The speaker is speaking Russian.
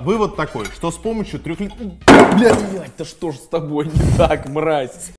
вывод такой, что с помощью трех... Блядь, да что ж с тобой не так, мразь?